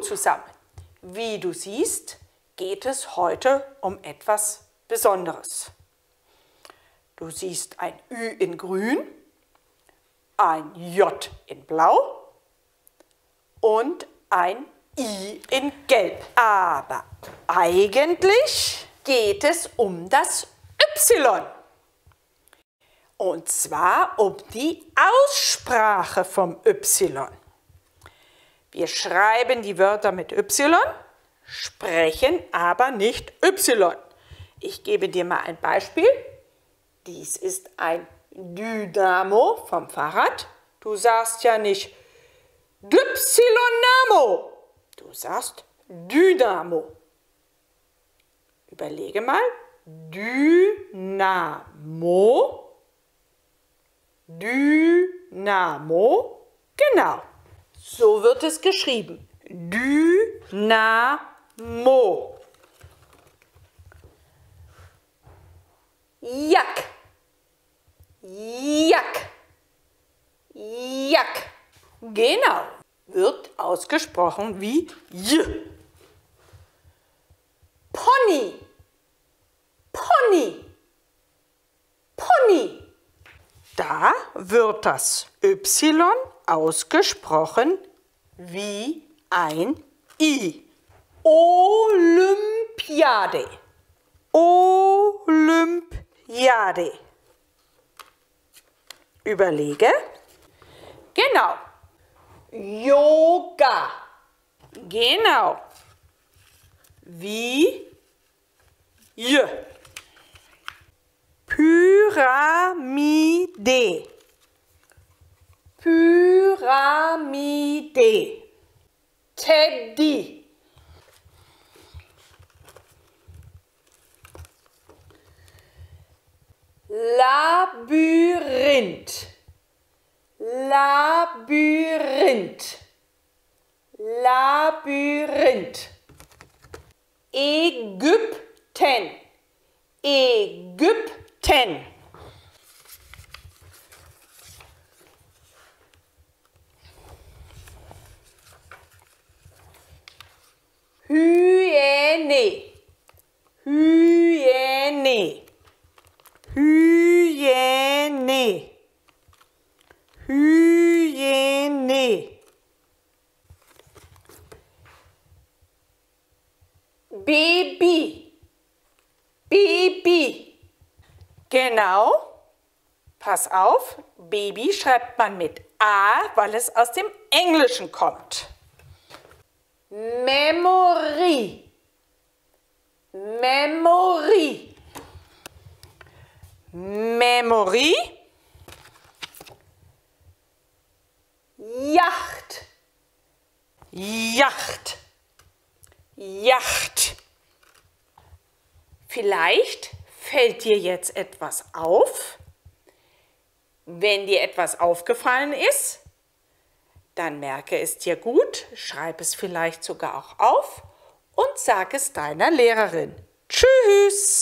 zusammen. Wie du siehst, geht es heute um etwas Besonderes. Du siehst ein Ü in grün, ein J in blau und ein I in gelb. Aber eigentlich geht es um das Y. Und zwar um die Aussprache vom Y. Wir schreiben die Wörter mit Y, sprechen aber nicht Y. Ich gebe dir mal ein Beispiel. Dies ist ein Dynamo vom Fahrrad. Du sagst ja nicht Dynamo. Du sagst Dynamo. Überlege mal. Dynamo. Dynamo. Genau. So wird es geschrieben. Dynamo. Jack. Jack. Jack. Genau. Wird ausgesprochen wie J. Pony. Pony. Pony. Da wird das Y ausgesprochen wie ein I. Olympiade. Olympiade. Überlege. Genau. Yoga. Genau. Wie J. Pyramide. Pyramide. Teddy. Labyrinth. Labyrinth. Labyrinth. Ägypten. Ägypten. Hyäne. Hyäne. Hyäne. Hyäne. Baby. Baby. Genau. Pass auf, Baby schreibt man mit A, weil es aus dem Englischen kommt. Memory. Memory. Memory. Yacht. Yacht. Yacht. Vielleicht fällt dir jetzt etwas auf. Wenn dir etwas aufgefallen ist, dann merke es dir gut, schreib es vielleicht sogar auch auf und sag es deiner Lehrerin. Tschüss!